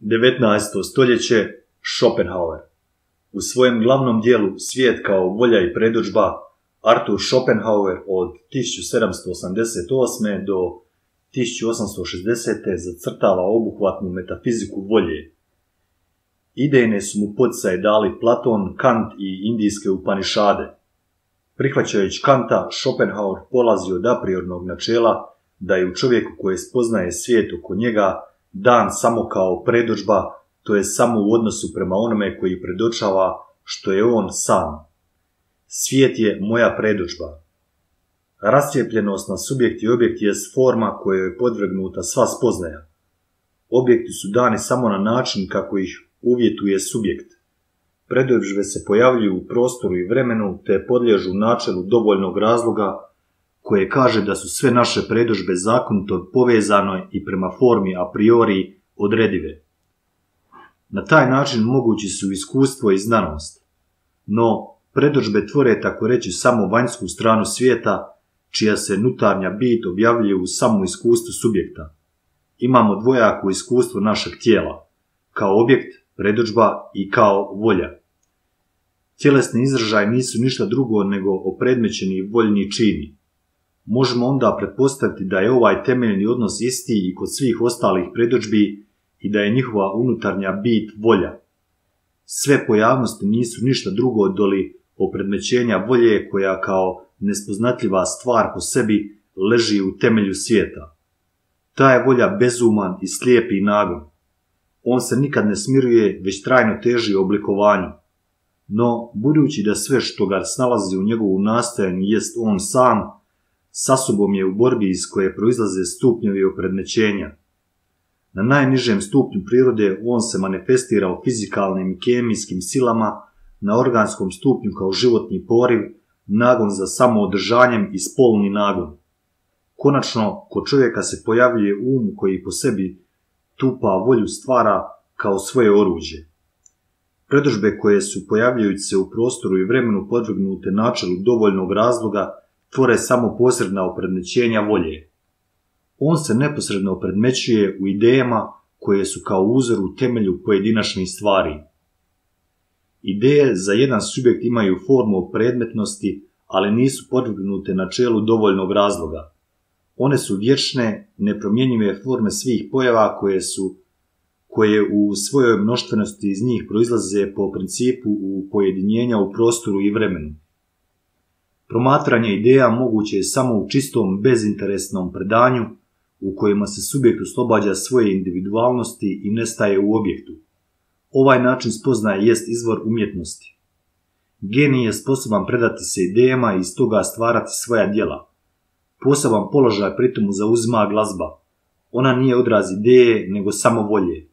19. stoljeće Schopenhauer U svojem glavnom dijelu Svijet kao volja i predođba Arthur Schopenhauer od 1788. do 1860. zacrtava obuhvatnu metafiziku volje. Idejne su mu poticaje dali Platon, Kant i indijske upanišade. Prihvaćajući Kanta, Schopenhauer polazi od a priornog načela da je u čovjeku koje spoznaje svijet oko njega dan samo kao predođba, to je samo u odnosu prema onome koji predočava što je on sam. Svijet je moja predođba. Rascijepljenost na subjekt i objekt je forma koja je podvrgnuta sva spoznaja. Objekti su dani samo na način kako ih uvjetuje subjekt. Predođbe se pojavljuju u prostoru i vremenu te podliježu načelu dovoljnog razloga koje kaže da su sve naše predožbe zakonito povezano i prema formi a priori odredive. Na taj način mogući su iskustvo i znanost. No, predožbe tvore tako reći samo vanjsku stranu svijeta, čija se nutarnja bit objavljuje u samo iskustvu subjekta. Imamo dvojako iskustvo našeg tijela, kao objekt, predođba i kao volja. Tjelesni izražaj nisu ništa drugo nego opredmećeni voljni čini možemo onda pretpostaviti da je ovaj temeljni odnos isti i kod svih ostalih predođbi i da je njihova unutarnja bit volja. Sve pojavnosti nisu ništa drugo doli opredmećenja volje koja kao nespoznatljiva stvar po sebi leži u temelju svijeta. Ta je volja bezuman i slijepi nagon. On se nikad ne smiruje, već trajno teži oblikovanju. No, budući da sve što ga snalazi u njegovu nastojanju jest on sam, sa sobom je u borbi iz koje proizlaze stupnjevi opredmećenja. Na najnižem stupnju prirode on se manifestira u fizikalnim i kemijskim silama, na organskom stupnju kao životni poriv, nagon za samoodržanjem i spolni nagon. Konačno, kod čovjeka se pojavljuje um koji po sebi tupa volju stvara kao svoje oruđe. Predožbe koje su pojavljujući se u prostoru i vremenu podvrgnute načelu dovoljnog razloga tvore samo posredna opredmećenja volje. On se neposredno opredmećuje u idejama koje su kao uzor u temelju pojedinačnih stvari. Ideje za jedan subjekt imaju formu predmetnosti, ali nisu podvrgnute načelu dovoljnog razloga. One su vječne, nepromjenjive forme svih pojava koje su koje u svojoj mnoštvenosti iz njih proizlaze po principu u pojedinjenja u prostoru i vremenu. Promatranje ideja moguće je samo u čistom bezinteresnom predanju u kojima se subjekt oslobađa svoje individualnosti i nestaje u objektu. Ovaj način spoznaje jest izvor umjetnosti. Genij je sposoban predati se idejama i iz toga stvarati svoja djela. Poseban položaj pritom zauzima glazba. Ona nije odraz ideje, nego samo volje.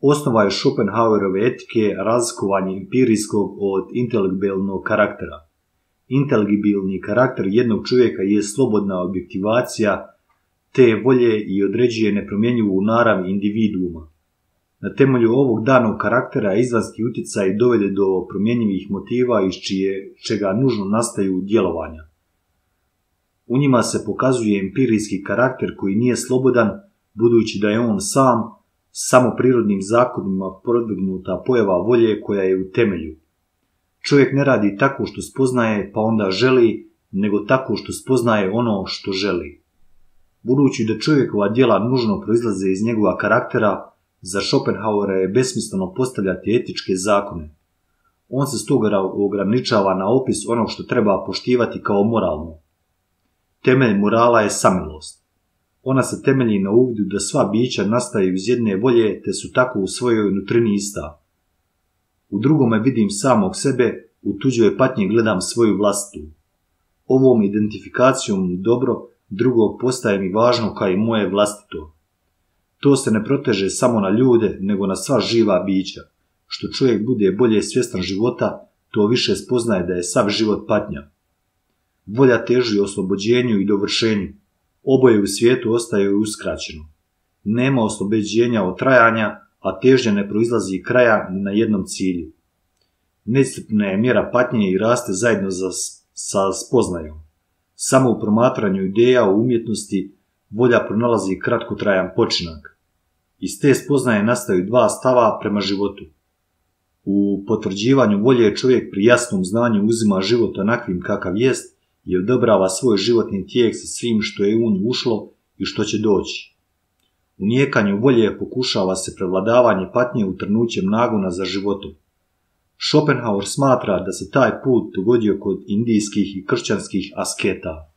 Osnova je Schopenhauerove etike razlikovanje empirijskog od intelektualnog karaktera. Inteligibilni karakter jednog čovjeka je slobodna objektivacija te volje i određuje nepromjenjivu narav individuuma. Na temelju ovog danog karaktera izvanski utjecaj dovede do promjenjivih motiva iz čije, čega nužno nastaju djelovanja. U njima se pokazuje empirijski karakter koji nije slobodan, budući da je on sam, samo prirodnim zakonima podvrgnuta pojava volje koja je u temelju. Čovjek ne radi tako što spoznaje pa onda želi, nego tako što spoznaje ono što želi. Budući da čovjekova djela nužno proizlaze iz njegova karaktera, za Schopenhauera je besmisleno postavljati etičke zakone. On se stoga ograničava na opis onog što treba poštivati kao moralno. Temelj morala je samilost. Ona se temelji na uvidu da sva bića nastaju iz jedne volje te su tako u svojoj nutrini ista. U drugome vidim samog sebe, u tuđoj patnji gledam svoju vlastu. Ovom identifikacijom dobro drugog postaje mi važno kao i moje vlastito. To se ne proteže samo na ljude, nego na sva živa bića. Što čovjek bude bolje svjestan života, to više spoznaje da je sav život patnja. Volja teži oslobođenju i dovršenju. Oboje u svijetu ostaje uskraćeno. Nema oslobođenja od trajanja, a težnja ne proizlazi kraja ni na jednom cilju. Nescrpna je mjera patnje i raste zajedno za, sa spoznajom. Samo u promatranju ideja o umjetnosti volja pronalazi kratkotrajan počinak. Iz te spoznaje nastaju dva stava prema životu. U potvrđivanju volje čovjek pri jasnom znanju uzima život onakvim kakav jest i odobrava svoj životni tijek sa svim što je u nju ušlo i što će doći. U nijekanju volje pokušava se prevladavanje patnje u trnućem nagona za životom. Schopenhauer smatra da se taj put dogodio kod indijskih i kršćanskih asketa.